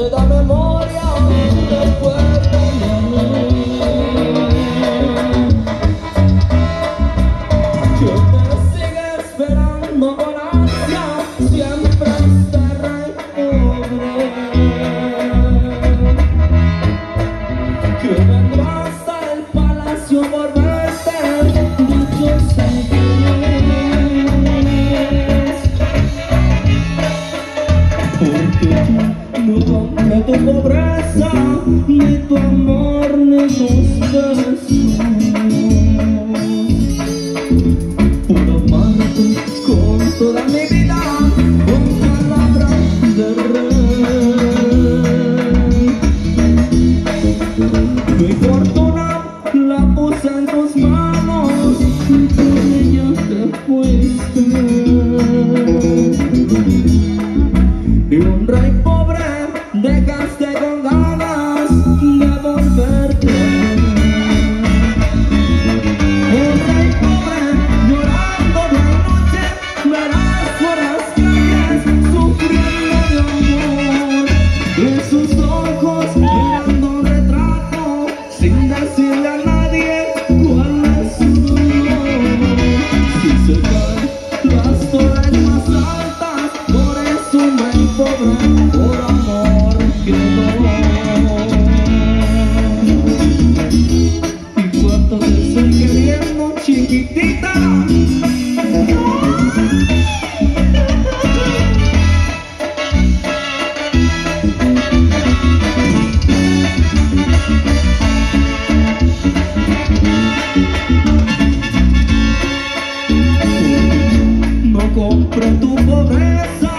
queda memoria del cuerpo y amor. Yo te sigo esperando con ansia, siempre estará en pobre. Que vendrá hasta el palacio por verte, muchos años. Porque tú mundo de tu pobreza, de tu amor ni tus besos. Puedo amarte con toda mi vida, con palabras de rey. Mi fortuna la puse en No compro tu pobreza.